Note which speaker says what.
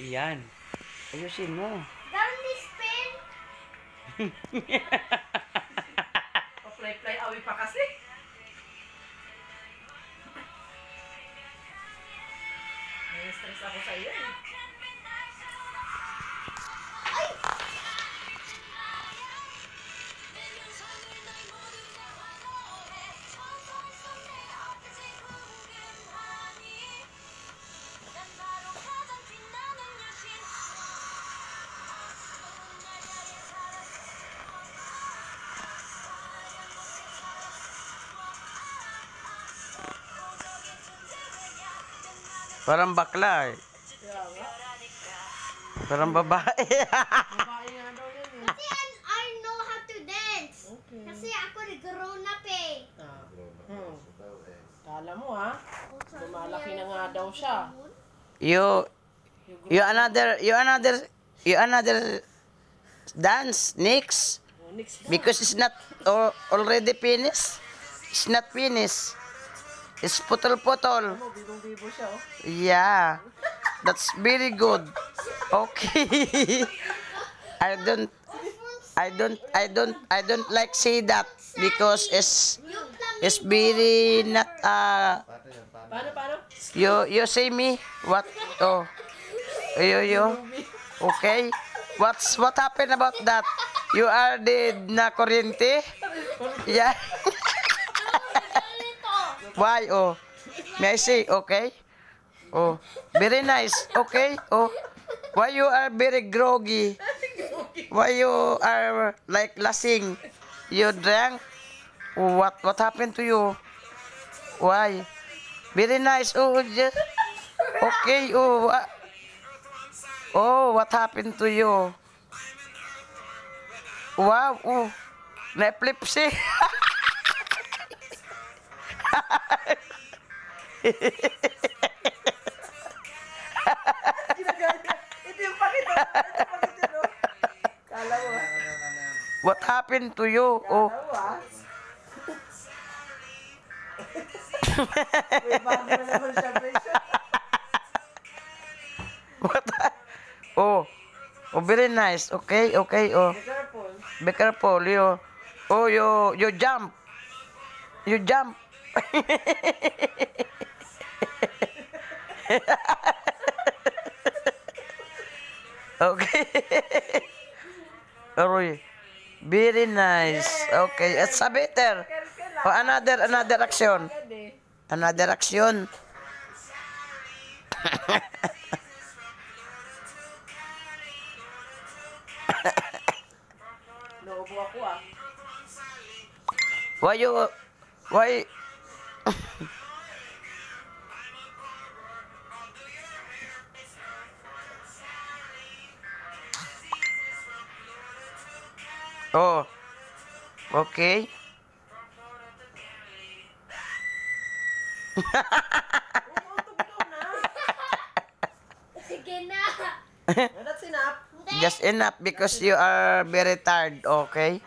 Speaker 1: Iyan. Ayusin mo.
Speaker 2: Down this pen.
Speaker 3: Pa-fly-fly away pa kasi. Nai-stress ako sa iyo eh.
Speaker 1: Parang bakla eh. Parang babae.
Speaker 3: Babae nga daw yan eh.
Speaker 2: Kasi I, know how to dance.
Speaker 3: Okay.
Speaker 2: Kasi ako grown up eh.
Speaker 3: Ah. Hmm. Kala mo ha? Lumalaki na nga daw siya.
Speaker 1: you you another you another you another dance next
Speaker 3: Oh,
Speaker 1: because it's not al- already finished. It's not finished. It's putol-putol.
Speaker 3: Ano, oh.
Speaker 1: Yeah. That's very good. Okay. I don't I don't I don't I don't like say that because it's it's very not uh you you say me what oh you you okay what's what happened about that you are the na kuryente yeah why? Oh. May I say okay? Oh. Very nice. Okay oh. Why you are very groggy? Why you are like lasing? You drank what what happened to you? Why? Very nice. Oh just okay oh wha- oh what happened to you? Wow oh. Epilepsy
Speaker 3: Ito yung oh. Ito yung pakit yun oh. Kala mo ha?
Speaker 1: what happened to you oh
Speaker 3: Kala mo ha? May bago na naman siya, Brescia.
Speaker 1: What? Oh. Oh, very nice. Okay, okay. Oh,
Speaker 3: Be careful.
Speaker 1: be careful. You, oh, you, you jump. You jump. okay. Aroy. Very nice. Okay, it's a better. Oh, another, another action. Another action.
Speaker 3: Loobo ako ah.
Speaker 1: Why you, why, oh, okay.
Speaker 2: Sige na.
Speaker 3: That's enough.
Speaker 1: Just enough because you are very tired, okay?